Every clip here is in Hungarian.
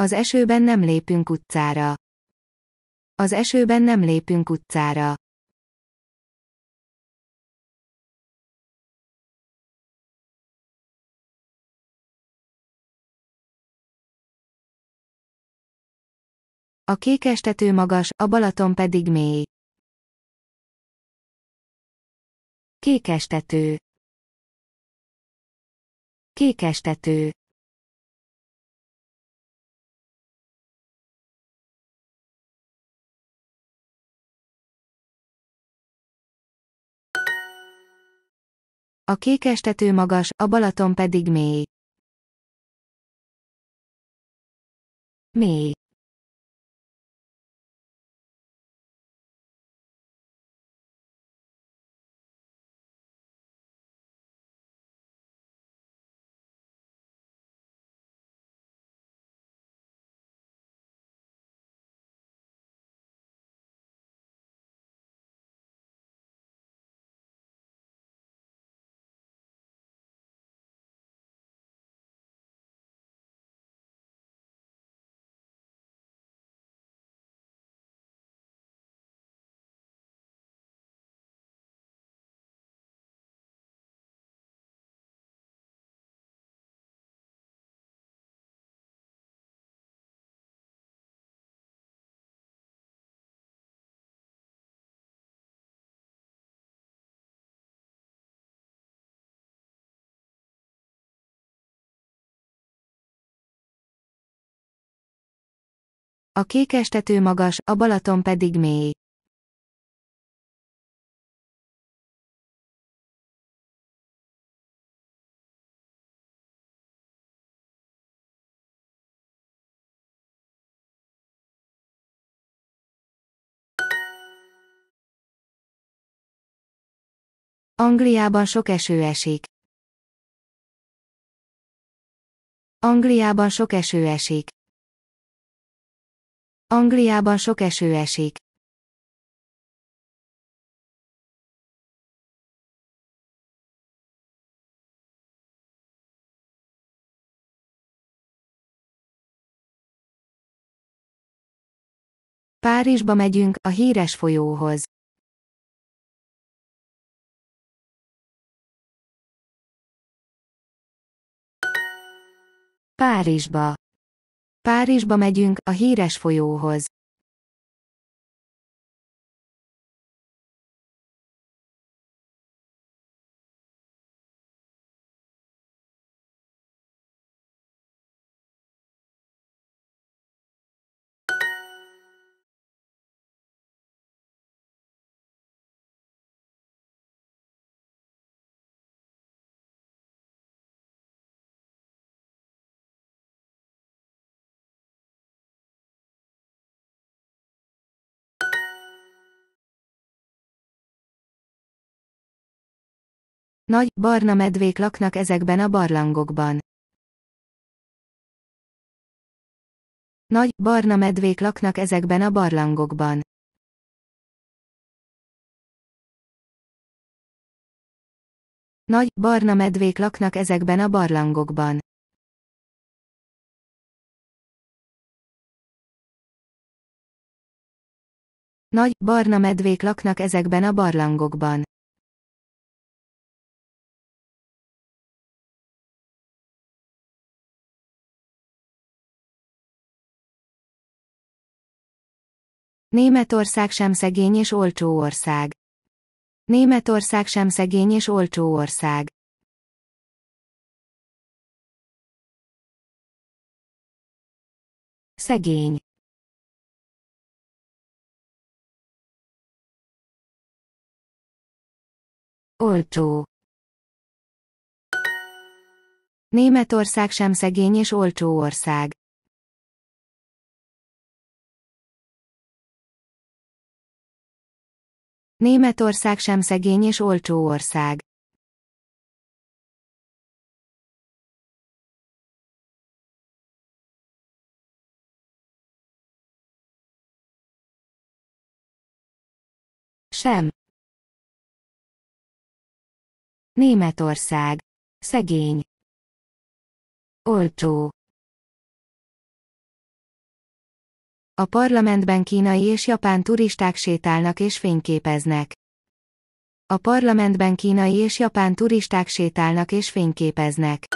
Az esőben nem lépünk utcára. Az esőben nem lépünk utcára. A kékestető magas, a Balaton pedig mély. Kékestető. Kékestető. A kékestető magas, a Balaton pedig mély. Mély. A kékestető magas, a Balaton pedig mély. Angliában sok eső esik. Angliában sok eső esik. Angliában sok eső esik. Párizsba megyünk, a híres folyóhoz. Párizsba. Párizsba megyünk, a híres folyóhoz. Nagy, barna medvék laknak ezekben a barlangokban. Nagy, barna medvék laknak ezekben a barlangokban. Nagy, barna medvék laknak ezekben a barlangokban. Nagy, barna medvék laknak ezekben a barlangokban. Németország sem szegény és olcsó ország. Németország sem szegény és olcsó ország. Szegény. Olcsó. Németország sem szegény és olcsó ország. Németország sem szegény és olcsó ország. Sem. Németország. Szegény. Olcsó. A parlamentben kínai és japán turisták sétálnak és fényképeznek. A parlamentben kínai és japán turisták sétálnak és fényképeznek.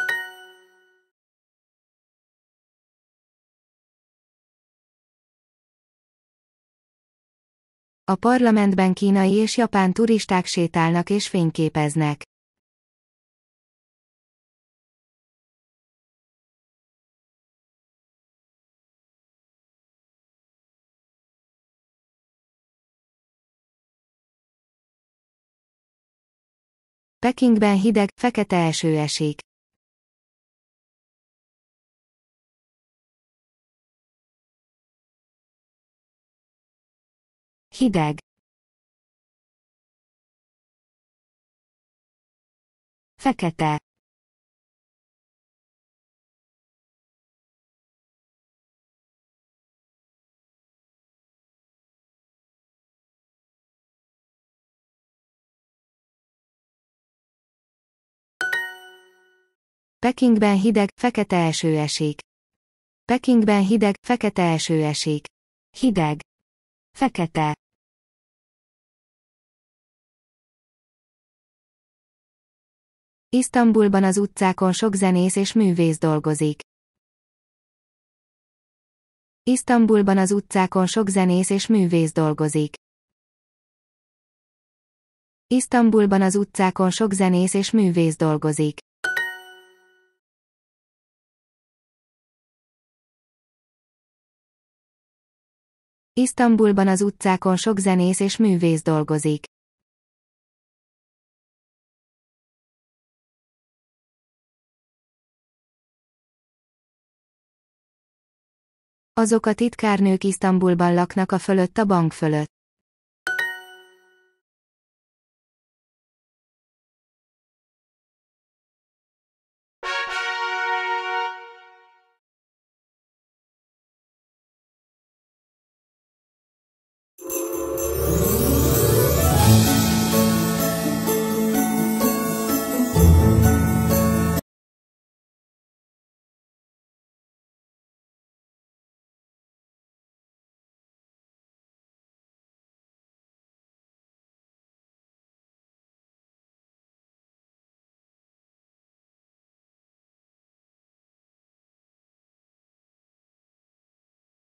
A parlamentben kínai és japán turisták sétálnak és fényképeznek. Pekingben hideg, fekete eső esik. Hideg. Fekete. Pekingben hideg, fekete eső esik. Pekingben hideg, fekete eső esik. Hideg. Fekete. Isztambulban az utcákon sok zenész és művész dolgozik. Isztambulban az utcákon sok zenész és művész dolgozik. Isztambulban az utcákon sok zenész és művész dolgozik. Isztambulban az utcákon sok zenész és művész dolgozik. Azok a titkárnők Isztambulban laknak a fölött a bank fölött.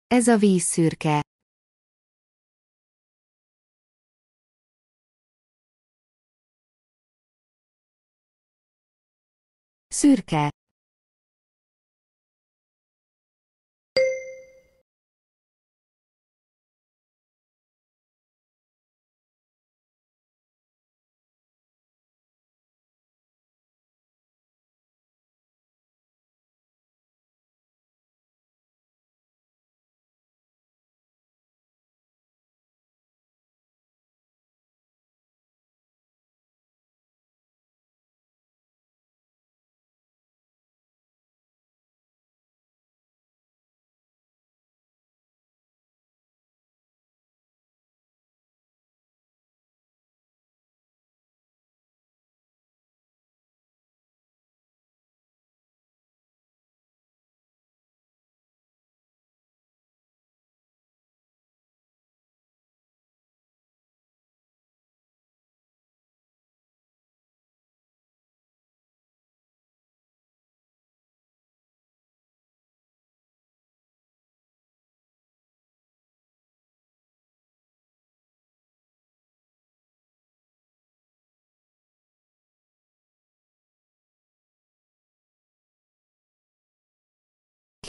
Ez a víz szürke. Szürke.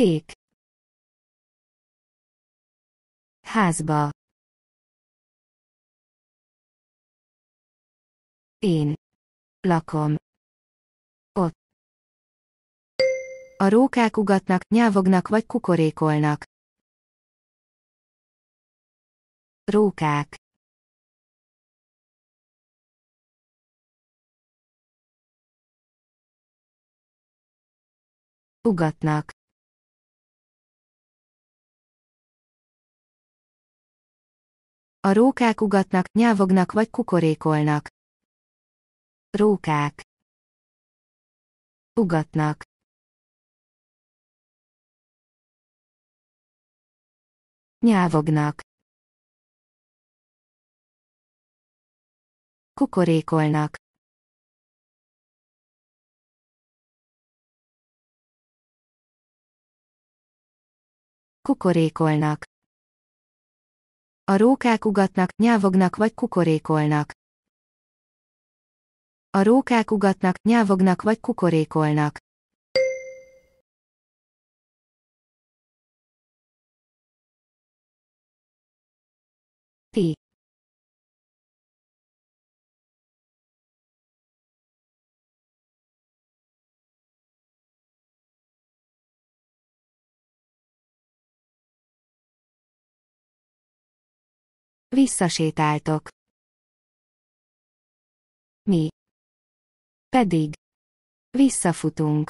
Kék. Házba. Én. Lakom. Ott. A rókák ugatnak, nyávognak vagy kukorékolnak. Rókák. Ugatnak. A rókák ugatnak, nyávognak vagy kukorékolnak. Rókák. Ugatnak. Nyávognak. Kukorékolnak. Kukorékolnak. A rókák ugatnak, nyávognak vagy kukorékolnak. A rókák ugatnak, nyávognak vagy kukorékolnak. Ti. Visszasétáltok. Mi. Pedig. Visszafutunk.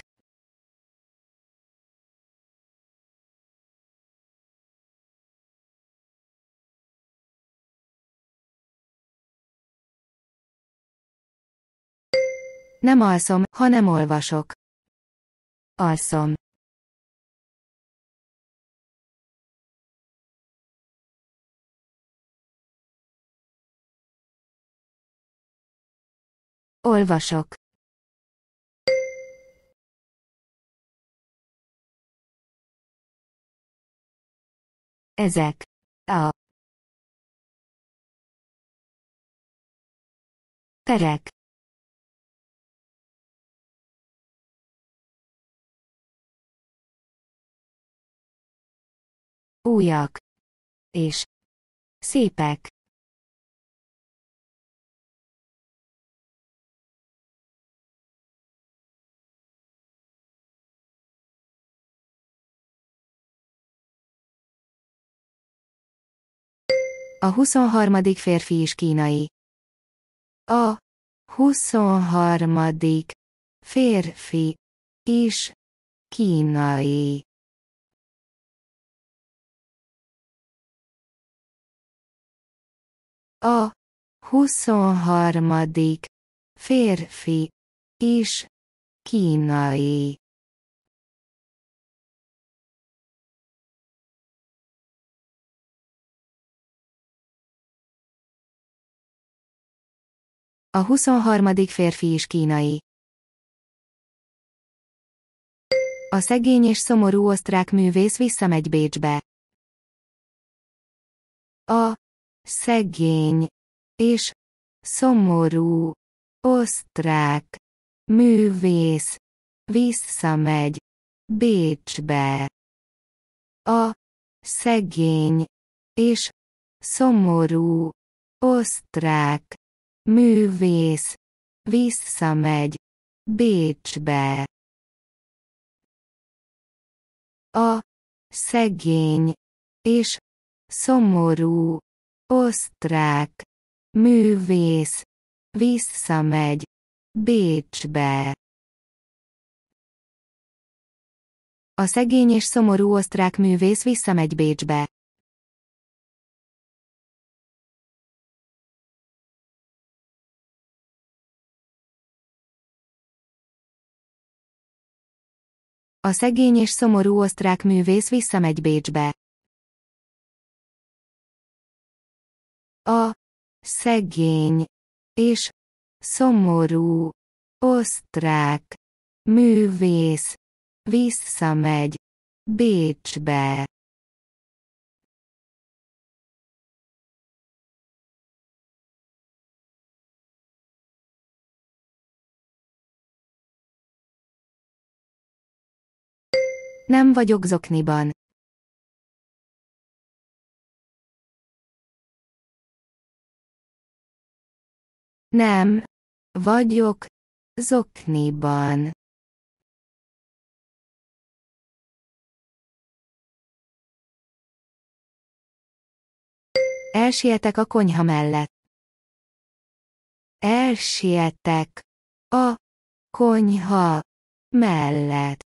Nem alszom, ha nem olvasok. Alszom. Olvasok. Ezek. A. Terek. Újak. És. Szépek. A 23. férfi is kínai. A 23. férfi is kínai. A 23. férfi is kínai. A 23. férfi is kínai. A szegény és szomorú osztrák művész visszamegy Bécsbe. A szegény és szomorú osztrák művész visszamegy Bécsbe. A szegény és szomorú osztrák művész visszamegy Bécsbe. A szegény és szomorú osztrák művész visszamegy Bécsbe. A szegény és szomorú osztrák művész visszamegy Bécsbe. A szegény és szomorú osztrák művész visszamegy Bécsbe. A szegény és szomorú osztrák művész visszamegy Bécsbe. Nem vagyok zokniban. Nem vagyok zokniban. Elsietek a konyha mellett. Elsietek a konyha mellett.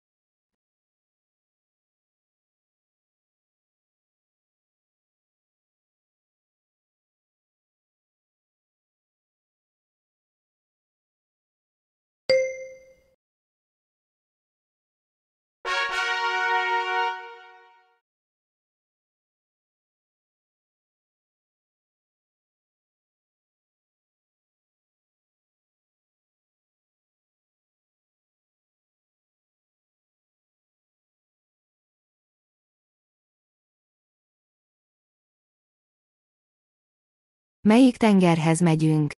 Melyik tengerhez megyünk?